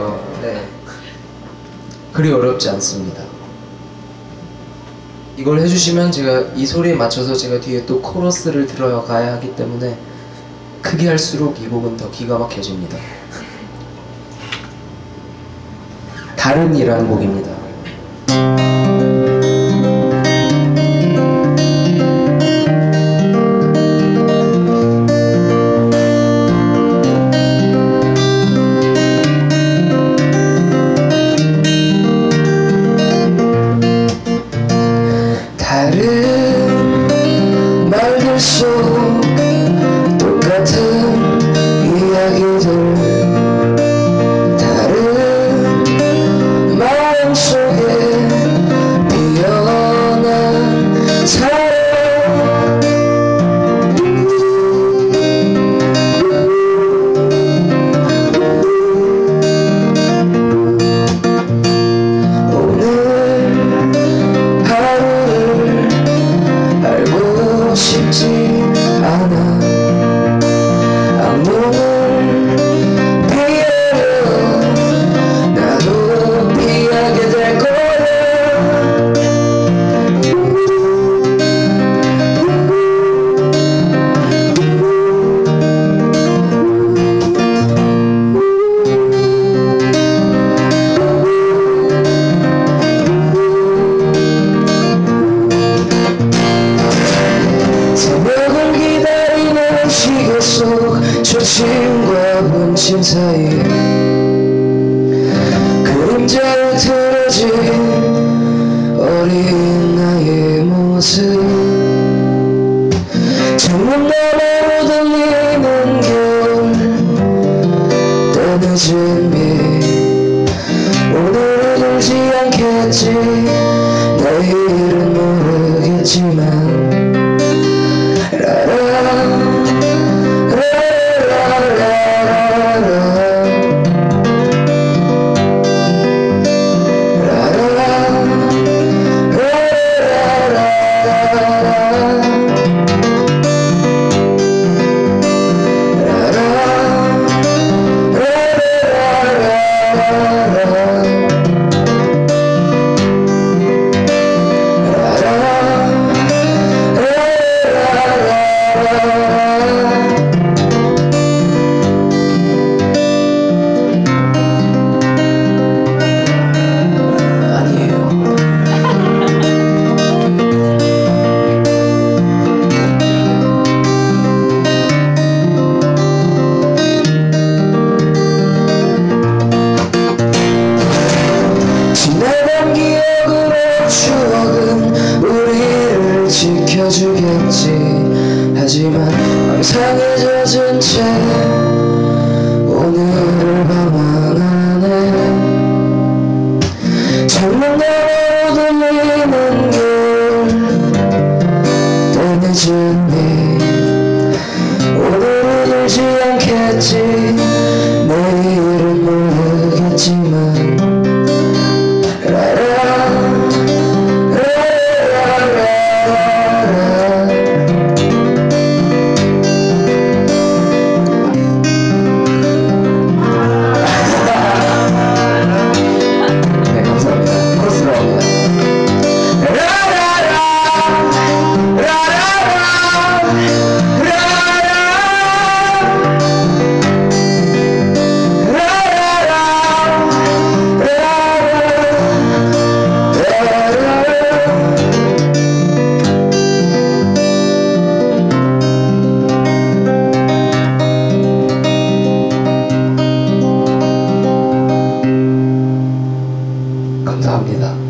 네, 좋아요. 네. 그리 어렵지 않습니다. 이걸 해주시면 제가 이 소리에 맞춰서 제가 뒤에 또 코러스를 들어가야 하기 때문에 크게 할수록 이 곡은 더 기가 막혀집니다. 다른 이라는 곡입니다. 속 똑같은 이야기들 다른 마음 속에 사이 그림자를 틀어진 어린 나의 모습 창문 너머로 들리는 겨울 떠늦은 빛 오늘은 울지 않겠지 내일은 모르겠지만 love 추억은 우리를 지켜주겠지. 하지만 망상에 젖은 채 오늘을 방황하네. 창문 너머로 들리는 겨울 떠늦은 빛 오늘은 울지 않겠지 你的。